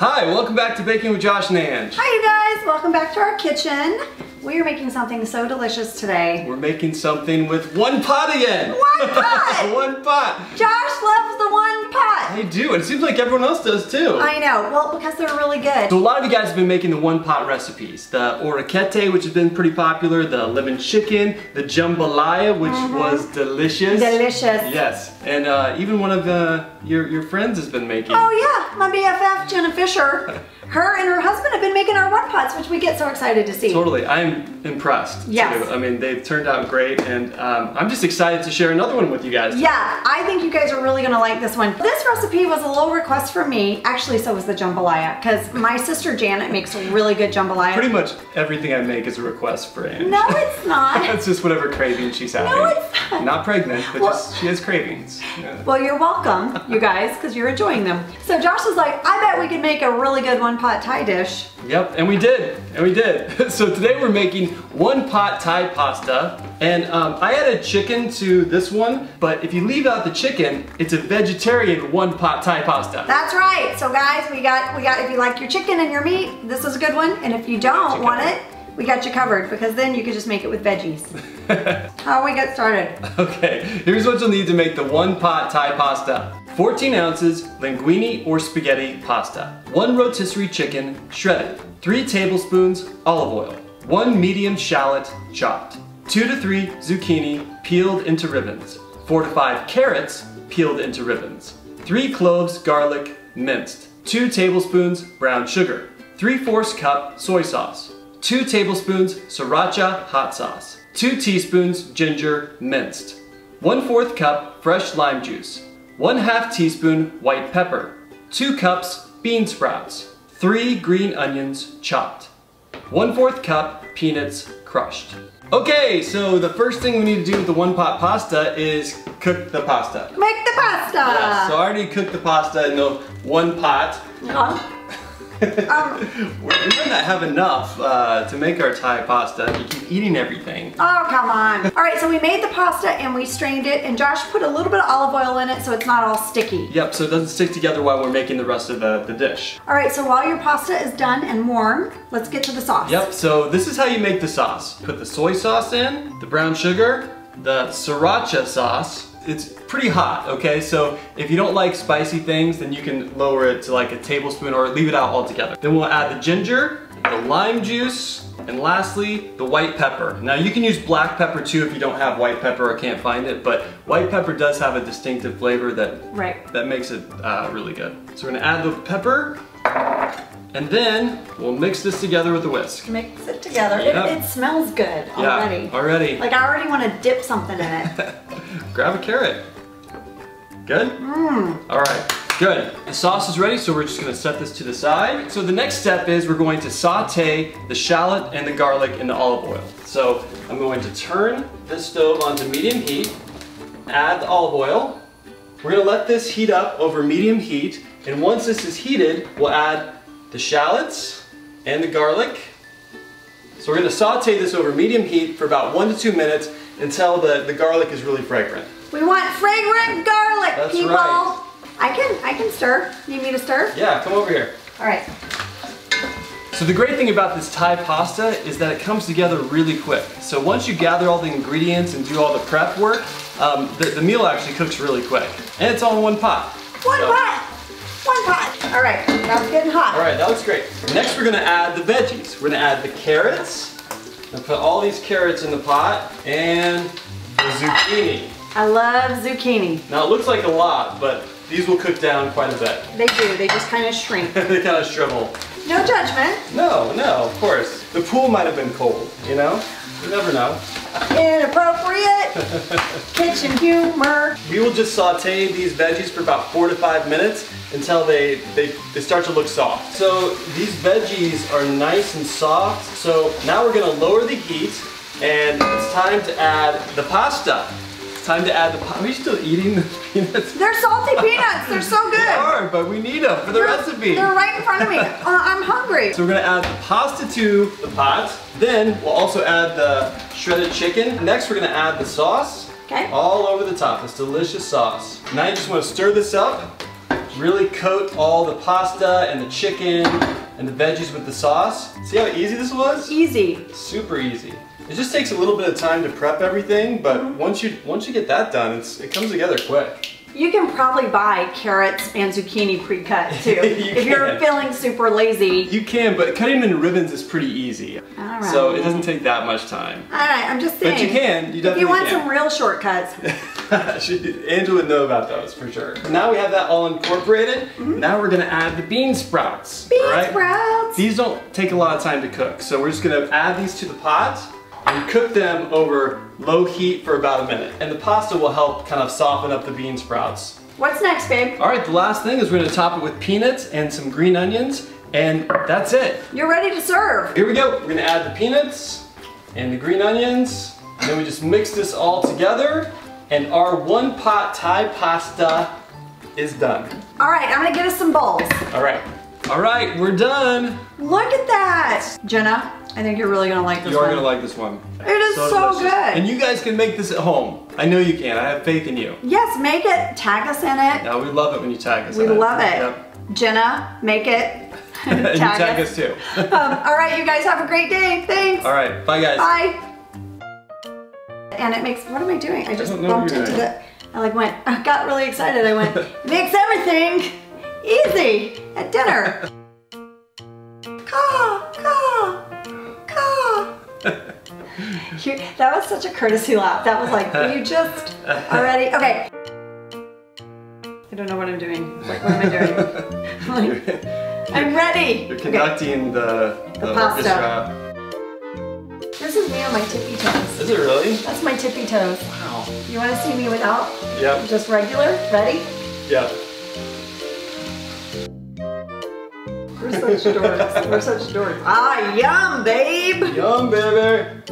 Hi, welcome back to Baking with Josh and Ange. Hi you guys, welcome back to our kitchen. We are making something so delicious today. We're making something with one pot again. One pot! one pot. Josh loves the one pot. I do, and it seems like everyone else does too. I know, well because they're really good. So a lot of you guys have been making the one pot recipes. The orecchiette, which has been pretty popular, the lemon chicken, the jambalaya, which Mm-hmm. was delicious. Delicious. Yes, and uh, even one of uh, your, your friends has been making. Oh yeah, my BFF Jenna Fischer. Her and her husband have been making our one pots, which we get so excited to see. Totally, I'm impressed Yes. too. I mean, they've turned out great, and um, I'm just excited to share another one with you guys. Yeah, I think you guys are really gonna like this one. This recipe was a little request from me. Actually, so was the jambalaya, because my sister Janet makes a really good jambalaya. Pretty much everything I make is a request for Ange. No, it's not. That's just whatever craving she's having. No, it's not. Not pregnant, but Well- just she has cravings. Yeah. Well, you're welcome, you guys, because you're enjoying them. So Josh was like, I bet we could make a really good one pot Thai dish. Yep, and we did, and we did. so today we're making one pot Thai pasta, and um, I added chicken to this one, but if you leave out the chicken, it's a vegetarian one pot Thai pasta. That's right. So guys, we got, we got, if you like your chicken and your meat, this is a good one. And if you don't you want it, we got you covered because then you could just make it with veggies. How we get started? Okay, here's what you'll need to make the one pot Thai pasta. 14 ounces linguine or spaghetti pasta. One rotisserie chicken shredded. Three tablespoons olive oil. One medium shallot chopped. Two to three zucchini peeled into ribbons. Four to five carrots peeled into ribbons. Three cloves garlic minced. Two tablespoons brown sugar. Three fourths cup soy sauce. Two tablespoons sriracha hot sauce. Two teaspoons ginger minced. One fourth cup fresh lime juice. One half teaspoon white pepper. Two cups bean sprouts. Three green onions chopped. One fourth cup peanuts crushed. Okay, so the first thing we need to do with the one pot pasta is cook the pasta. Make the pasta. Yes, so I already cooked the pasta in the one pot. Um, um, We're, we might not have enough uh, to make our Thai pasta. You keep eating everything. oh, come on. All right, so we made the pasta and we strained it and Josh put a little bit of olive oil in it so it's not all sticky. Yep, so it doesn't stick together while we're making the rest of the, the dish. All right, so while your pasta is done and warm, let's get to the sauce. Yep, so this is how you make the sauce. Put the soy sauce in, the brown sugar, the sriracha sauce. It's pretty hot, okay? So if you don't like spicy things, then you can lower it to like a tablespoon or leave it out altogether. Then we'll add the ginger, the lime juice, and lastly, the white pepper. Now you can use black pepper too if you don't have white pepper or can't find it, but white pepper does have a distinctive flavor that, Right. that makes it uh, really good. So we're gonna add the pepper, and then we'll mix this together with the whisk. Mix it together. Yep. It, it smells good already. Yeah, already. Like I already want to dip something in it. Grab a carrot. Good? Mmm. All right, good. The sauce is ready, so we're just gonna set this to the side. So the next step is we're going to saute the shallot and the garlic in the olive oil. So I'm going to turn this stove onto medium heat, add the olive oil. We're gonna let this heat up over medium heat, and once this is heated, we'll add the shallots and the garlic. So we're gonna saute this over medium heat for about one to two minutes until the, the garlic is really fragrant. We want fragrant garlic, That's people. right. I can I can stir. You need me to stir? Yeah, come over here. All right. So the great thing about this Thai pasta is that it comes together really quick. So once you gather all the ingredients and do all the prep work, um, the, the meal actually cooks really quick. And it's all in one pot. One So- pot. One pot. All right. Now it's getting hot. All right, that looks great. Next we're gonna add the veggies. We're gonna add the carrots. And put all these carrots in the pot and the zucchini. I love zucchini. Now it looks like a lot, but these will cook down quite a bit. They do. They just kind of shrink. they kind of shrivel. No judgment. No, no, of course. The pool might have been cold, you know? You never know. Inappropriate. Kitchen humor. We will just saute these veggies for about four to five minutes until they, they, they start to look soft. So these veggies are nice and soft. So now we're gonna lower the heat and it's time to add the pasta. It's time to add the pasta. Are you still eating the peanuts? They're salty peanuts. They're so good. They good. are, but we need them for the They're- recipe. They're right in front of me. Uh, I'm hungry. So we're gonna add the pasta to the pot. Then we'll also add the shredded chicken. Next we're gonna add the sauce. Okay. All over the top, this delicious sauce. Now you just wanna stir this up Really coat all the pasta and the chicken and the veggies with the sauce. See how easy this was? Easy. Super easy. It just takes a little bit of time to prep everything, but mm-hmm. once you once you get that done, it's, it comes together quick. You can probably buy carrots and zucchini pre-cut too. You if you're feeling super lazy. You can, but cutting them in ribbons is pretty easy. All So it doesn't take that much time. All right, I'm just saying. But you can, you If definitely you want can. some real shortcuts, Angela would know about those for sure. Now we have that all incorporated. Mm-hmm. Now we're gonna add the bean sprouts. Bean right? sprouts. These don't take a lot of time to cook, so we're just gonna add these to the pot and cook them over low heat for about a minute. And the pasta will help kind of soften up the bean sprouts. What's next, babe? All right, the last thing is we're gonna top it with peanuts and some green onions, and that's it. You're ready to serve. Here we go. We're gonna add the peanuts and the green onions, and then we just mix this all together, and our one pot Thai pasta is done. All right, I'm gonna get us some bowls. All right. All right, we're done. Look at that. Jenna, I think you're really gonna like this one. You are one. gonna like this one. It is so delicious. good. And you guys can make this at home. I know you can. I have faith in you. Yes, make it. Tag us in it. Now we love it when you tag us. We in love it. Yep. Jenna, make it. and you tag us too. Um, all right, you guys have a great day. Thanks. all right. Bye guys. Bye. And it makes, what am I doing? I just don't know what bumped into doing. the, I like went, I got really excited. I went, makes everything easy at dinner. Caw, That was such a courtesy laugh. That was like, you just already, okay. I don't know what I'm doing. Like, what am I doing? Like, I'm ready. You're Okay. conducting the, The pasta. orchestra. This is me on my tippy toes. Is it really? That's my tippy toes. Wow. You want to see me without? Yep. Just regular? Ready? Yeah. We're such dorks. We're such dorks. Ah, yum, babe. Yum, baby.